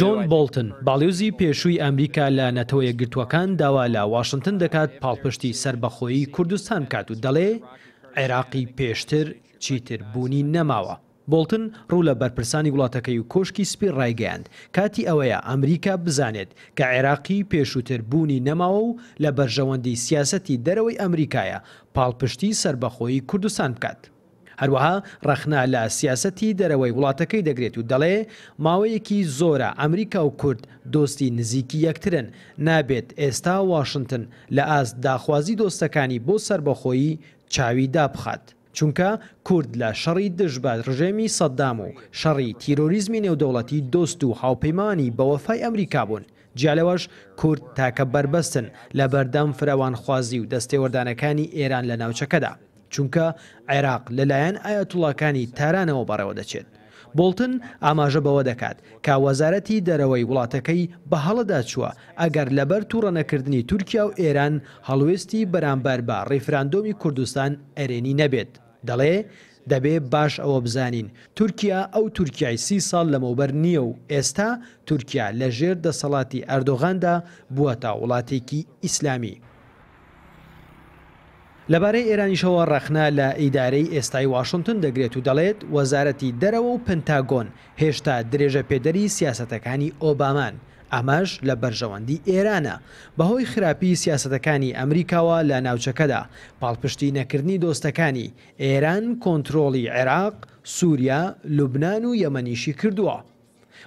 جۆن بۆڵتن، باڵیۆزی پێشووی ئەمریکا لە نەتەوە یەکگرتووەکان داوا لە واشنتن دەکات پاڵپشتی سەربەخۆیی کوردستان بکات و دەڵێ، عێراقی پێشتر چیتر بوونی نەماوە. بۆڵتن ڕوو لە بەرپرسانی وڵاتەکەی و کۆشکی سپی ڕایگەیاند، کاتی ئەوەیە ئەمریکا بزانێت کە عێراقی پێشووتر بوونی نەماوە و لە بەرژەوەندی سیاسەتی دەرەوەی ئەمریکایە پاڵپشتی سەربەخۆیی کوردستان بکات. هەروەها ڕەخنە لە سیاسەتی دەرەوەی وڵاتەکەی دەگرێت و دەڵێ ماوەیەکی زۆرە ئەمریکا و کورد دۆستی نزیکی یەکترن، نابێت ئێستا واشنتن لە ئاست داخوازی دۆستەکانی بۆ سەربەخۆیی چاوی دابخات. چونکە کورد لە شەڕی دژ بە ڕژێمی سەدام و شەڕی تیرۆریزمی نێودەوڵەتی دۆست و هاوپەیمانی بەوەفای ئەمریکا بوون، جیا لەوەش کورد تاکە بەربەستن لە بەردەم فراوانخوازی و دەستێوەردانەکانی ئێران لە ناوچەکەدا. چونکە عێراق لەلایەن ئایەتوڵاکانی تارانەوە بەڕێوە دەچێت. بۆڵتن ئاماژە بەوە دەکات کە وەزارەتی دەرەوەی وڵاتەکەی بە هەڵەدا چووە ئەگەر لەبەر توڕەنەکردنی تورکیا و ئێران هەڵوێستی بەرامبەر بە ڕیفراندۆمی کوردستان ئەرێنی نەبێت دەڵێ دەبێ باش ئەوە بزانین تورکیا ئەو تورکیای سی ساڵ لەمەوبەر نییە و ئێستا تورکیا لەژێر دەسەڵاتی ئەردۆغاندا بووەتە وڵاتێکی ئیسلامی. لەبارەی ئێرانیشەوە ڕەخنە لە ئیدارەی ئێستای واشنتن دەگرێت و دەڵێت، وەزارەتی دەرەوە و پنتاگۆن هێشتا درێژەپێدەری سیاسەتەکانی ئۆبامان، ئەمەش لە بەرژەوەندی ئێرانە، بەهۆی خراپی سیاسەتەکانی ئەمریکاوە لە ناوچەکەدا، پاڵپشتی نەکردنی دۆستەکانی، ئێران کۆنترۆڵی عێراق، سوریا، لوبنان و یەمەنیشی کردووە.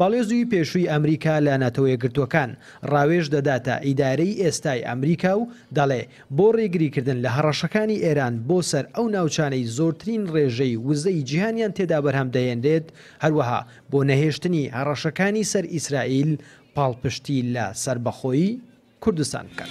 باڵیۆزیی پێشووی ئەمریکا لە ناتۆیەکگرتووەکان ڕاوێژ دەداتە ئیدارەی ئێستای ئەمریکا و دەڵێ بۆ ڕێگریکردن لە هەڕەشەکانی ئێران بۆ سەر ئەو ناوچانەی زۆرترین ڕێژەی وزەی جیهانیان تێدا بەرهەم دەهێنرێت، هەروەها بۆ نەهێشتنی هەڕەشەکانی سەر ئیسرائیل پاڵپشتی لە سەربەخۆی کوردستان بکەن.